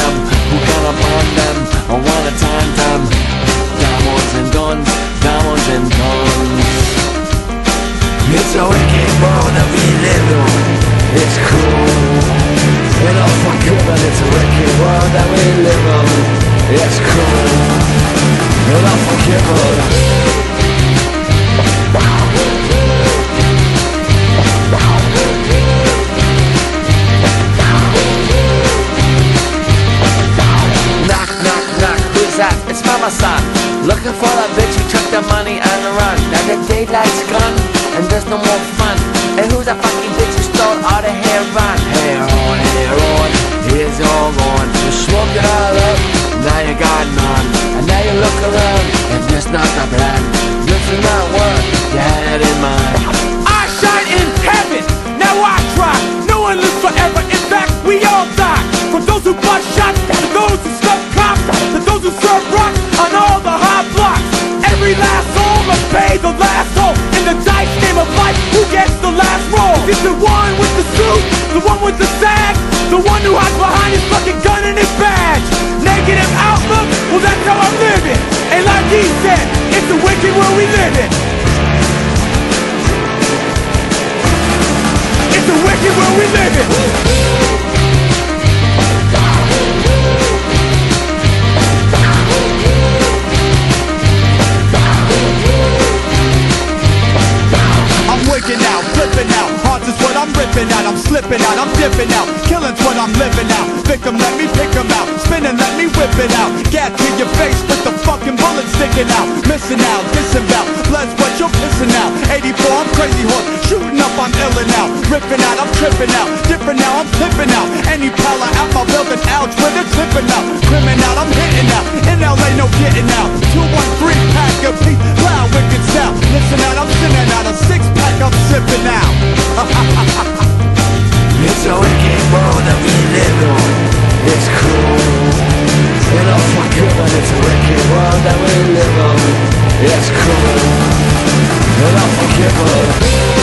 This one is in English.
them. Who got upon them? I wanna time them. Diamonds and guns Diamonds and guns. It's a wicked world that we live in. It's cruel And unforgiven It's a wicked world that we live in. It's cruel And unforgiven Wow bitch who took the money and run. Now the daylight's gone and there's no more fun. And who's that fucking bitch who stole all the hair on? On, must the last toll. In the dice game of life, who gets the last roll? Is it the one with the suit, the one with the sag, the one who hides behind his fucking gun and his badge? Negative outlook, well that's how I'm living. And like he said, it's the wicked world we live in. It's the wicked world we live in. Out. I'm slipping out, I'm dipping out. Killing's what I'm living out. Victim, let me pick 'em out. Spinning, let me whip it out. Gat to your face with the fucking bullet sticking out. Missing out, disavow. Blood's what you're pissing out. 84, I'm crazy horse. Shooting up, I'm illin' out. Ripping out, I'm tripping out. Different now, I'm flipping out. Any pala out my building, ouch, with it clipping out. Crimin' that we live in. It's cruel and unforgiven.